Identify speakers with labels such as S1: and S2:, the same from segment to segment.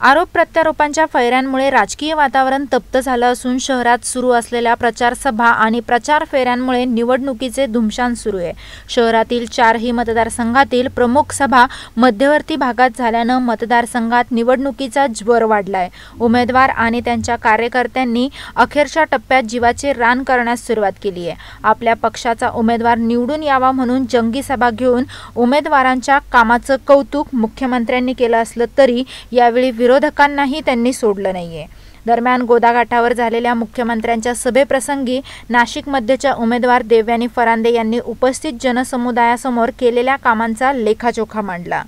S1: आरोप प्रत्यारोपांच्या फैऱ्यांमुळे राजकीय वातावरण तप्त झालं असून शहरात सुरू असलेल्या प्रचारसभा आणि प्रचार फेऱ्यांमुळे निवडणुकीचे धुमशान सुरू आहे. शहरातील चारही मतदारसंघातील प्रमुख सभा मध्यवर्ती भागात झाल्यानं मतदारसंघात निवडणुकीचा ज्वर वाढलाय. उमेदवार आणि त्यांच्या कार्यकर्त्यांनी अखेरच्या टप्प्यात जीवाचे रान करण्यास सुरुवात केली आहे. आपल्या पक्षाचा उमेदवार निवडून यावा म्हणून जंगी सभा घेऊन उमेदवारांच्या कामाचं कौतुक मुख्यमंत्र्यांनी केलं असलं तरी यावेळी विरोधकांनाही त्यांनी सोडलं नाहीये. दरम्यान गोदाघाटावर झालेल्या मुख्यमंत्र्यांच्या सभेप्रसंगी नाशिक मध्यच्या उमेदवार देवयानी फरांदे यांनी उपस्थित जनसमुदायासमोर केलेल्या कामांचा लेखाजोखा मांडला.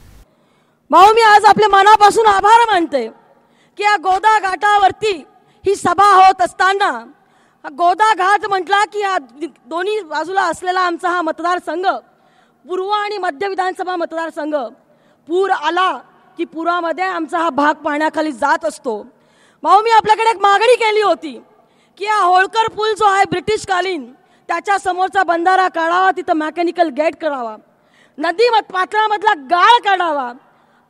S2: भाऊ मी आज आपल्या मनापासून आभार मानते की या गोदा घाटावरती ही सभा होत असताना गोदाघाट गोदा घाट म्हटला की हा दोन्ही बाजूला असलेला आमचा हा मतदारसंघ पूर्व आणि मध्य विधानसभा मतदारसंघ पूर आला की पुरामध्ये आमचा हा भाग पाण्याखाली जात असतो. भाऊ मी आपल्याकडे एक मागणी केली होती की हा होळकर पूल जो आहे ब्रिटिशकालीन त्याच्या समोरचा बंधारा काढावा तिथं मेकॅनिकल गेट करावा. नदी पात्रामधला गाळ काढावा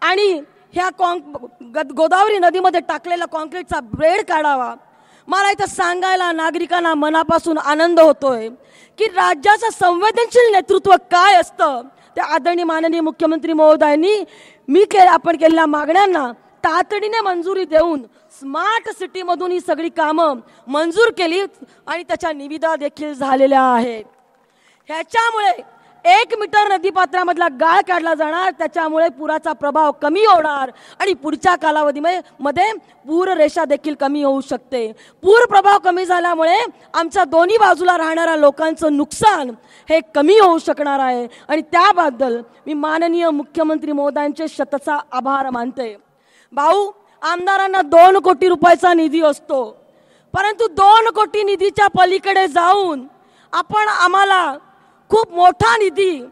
S2: आणि ह्या कॉन्क गोदावरी नदीमध्ये टाकलेला कॉन्क्रीटचा ब्रेड काढावा. मला इथं सांगायला नागरिकांना मनापासून आनंद होतोय की राज्याचं संवेदनशील नेतृत्व काय असतं? ते आदरणीय माननीय मुख्यमंत्री महोदयांनी मी के आपण केलेल्या मागण्यांना तातडीने मंजुरी देऊन स्मार्ट सिटीमधून ही सगळी कामं मंजूर केली आणि त्याच्या निविदा देखील झालेल्या आहेत. ह्याच्यामुळे एक मीटर नदीपात्रामधला गाळ काढला जाणार त्याच्यामुळे पुराचा प्रभाव कमी होणार आणि पुढच्या कालावधीमध्ये मध्ये पूर रेषा देखील कमी होऊ शकते. पूर प्रभाव कमी झाल्यामुळे आमच्या दोन्ही बाजूला राहणाऱ्या लोकांचं नुकसान हे कमी होऊ शकणार आहे. आणि त्याबद्दल मी माननीय मुख्यमंत्री महोदयांचे शतचा आभार मानते. भाऊ आमदारांना दोन कोटी रुपयाचा निधी असतो. परंतु दोन कोटी निधीच्या पलीकडे जाऊन आपण आम्हाला खूप मोठा निधी.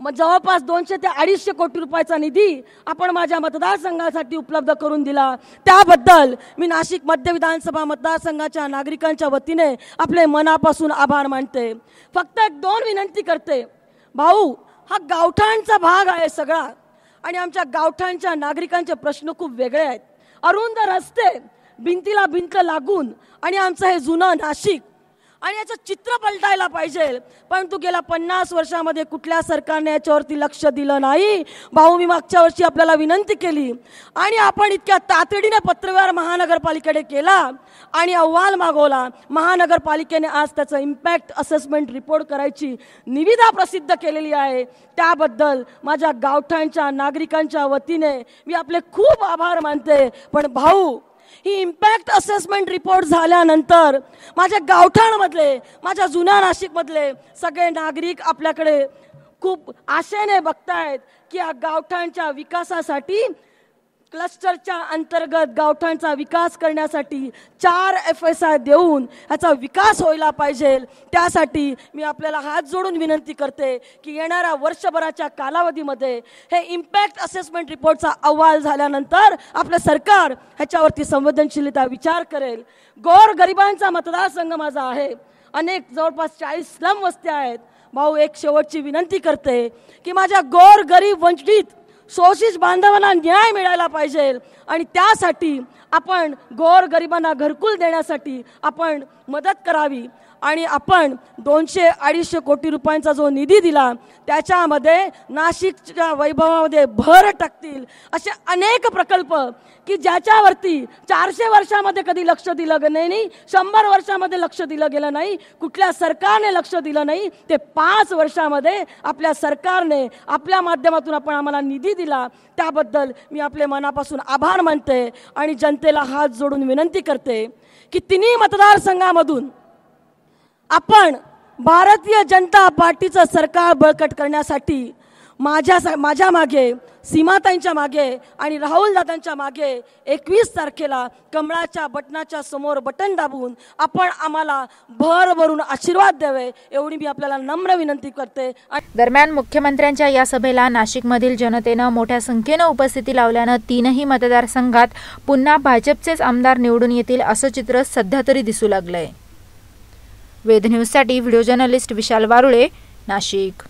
S2: मग जवळपास दोनशे ते अडीचशे कोटी रुपयाचा निधी आपण माझ्या मतदारसंघासाठी उपलब्ध करून दिला. त्याबद्दल मी नाशिक मध्य विधानसभा मतदारसंघाच्या नागरिकांच्या वतीने आपले मनापासून आभार मानते. फक्त एक दोन विनंती करते. भाऊ हा गावठाणचा भाग आहे सगळा आणि आमच्या गावठाणच्या नागरिकांचे प्रश्न खूप वेगळे आहेत. अरुंद रस्ते भिंतीला भिंत लागून आणि आमचं हे जुनं नाशिक आणि याचं चित्र पलटायला पाहिजे. परंतु गेल्या पन्नास वर्षामध्ये कुठल्या सरकारने याच्यावरती लक्ष दिलं नाही? भाऊ मी मागच्या वर्षी आपल्याला विनंती केली. आणि आपण इतक्या तातडीने पत्रव्यवहार महानगरपालिकेकडे केला आणि अहवाल मागवला. महानगरपालिकेने आज त्याचं इम्पॅक्ट असेसमेंट रिपोर्ट करायची निविदा प्रसिद्ध केलेली आहे. त्याबद्दल माझ्या गावठांच्या नागरिकांच्या वतीने मी आपले खूप आभार मानते. पण भाऊ ही इम्पॅक्ट असेसमेंट रिपोर्ट झाल्यानंतर माझ्या गावठाणमधले माझ्या जुन्या नाशिकमधले सगळे नागरिक आपल्याकडे खूप आशेने बघतायत की या गावठाणच्या विकासासाठी क्लस्टरच्या अंतर्गत गावठाणचा विकास करण्यासाठी चार एफ एस आय देऊन ह्याचा विकास व्हायला पाहिजे. त्यासाठी मी आपल्याला हात जोडून विनंती करते की येणाऱ्या वर्षभराच्या कालावधीमध्ये हे इम्पॅक्ट असेसमेंट रिपोर्टचा अहवाल झाल्यानंतर आपलं सरकार ह्याच्यावरती संवेदनशीलता विचार करेल. गोर गरिबांचा मतदारसंघ माझा आहे. अनेक जवळपास चाळीस स्लम वस्त्या आहेत. भाऊ एक शेवटची विनंती करते की माझ्या गोर गरीब वंचित शोषित बांधवांना न्याय मिळायला पाहिजे. आणि त्यासाठी आपण गोर गरिबांना घरकुल देण्यासाठी आपण मदत करावी आणि आपण दोनशे अडीचशे कोटी रुपयांचा जो निधी दिला त्याच्यामध्ये नाशिकच्या वैभवामध्ये भर टाकतील. असे अनेक प्रकल्प की ज्याच्यावरती चारशे वर्षामध्ये कधी लक्ष दिलं गेलं नाही. शंभर वर्षामध्ये लक्ष दिलं गेलं नाही. कुठल्या सरकारने लक्ष दिलं नाही ते पाच वर्षामध्ये आपल्या सरकारने आपल्या माध्यमातून आपण आम्हाला निधी दिला. त्याबद्दल मी आपले मनापासून आभार मानते आणि जनतेला हात जोडून विनंती करते की तिन्ही मतदारसंघामधून आपण भारतीय जनता पार्टीचं सरकार बळकट करण्यासाठी माझ्या माझ्या मागे सीमाताईंच्या मागे आणि राहुल दादांच्या मागे एकवीस तारखेला कमळाच्या बटनाच्या समोर बटन दाबून आपण आम्हाला भर भरून आशीर्वाद द्यावे एवढी मी आपल्याला नम्र विनंती करते.
S1: दरम्यान मुख्यमंत्र्यांच्या या सभेला नाशिकमधील जनतेनं मोठ्या संख्येनं उपस्थिती लावल्यानं तीनही मतदारसंघात पुन्हा भाजपचेच आमदार निवडून येतील असं चित्र सध्या तरी दिसू लागलंय. वेद न्यूजसाठी व्हिडिओ जर्नलिस्ट विशाल वारुळे नाशिक.